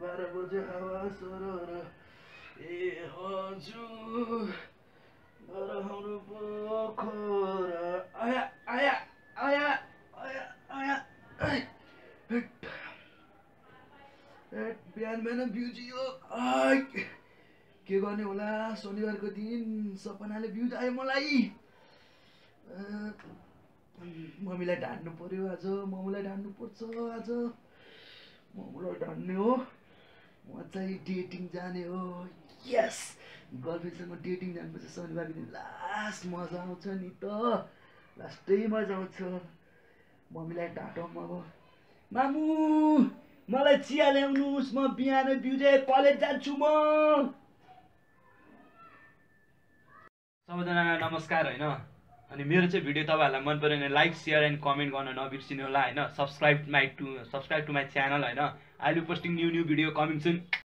बाह्र बजे हावा ए हजुर पोखरा आया आया आया आया बिहान बिहान बिउजियो के गर्ने होला शनिबारको दिन सपनाले बिउज आयो मलाई मम्मीलाई ढान्नु पर्यो आज मम्मीलाई ढान्नु पर्छ आज। मम्मीलाई ढान्ने हो। म चाहिँ डेटिङ जाने हो। यस गर्लफ्रेन्डसँग डेटिङ जानुपर्छ शनिबारको दिन लास्ट मजा आउँछ नि त। लास्टै मजा आउँछ। मम्मीलाई ढाँटौँ अब। मामु मलाई चिया ल्याउनुहोस्। म बिहान बिउजे कलेज जान्छु म। सबैजनालाई नमस्कार होइन? अनि मेरो चाहिँ भिडियो तपाईँहरूलाई मन पऱ्यो भने लाइक सेयर एन्ड कमेन्ट गर्न नबिर्सिनु होला होइन? Subscribe my to subscribe to my channel होइन? I will posting new new video coming soon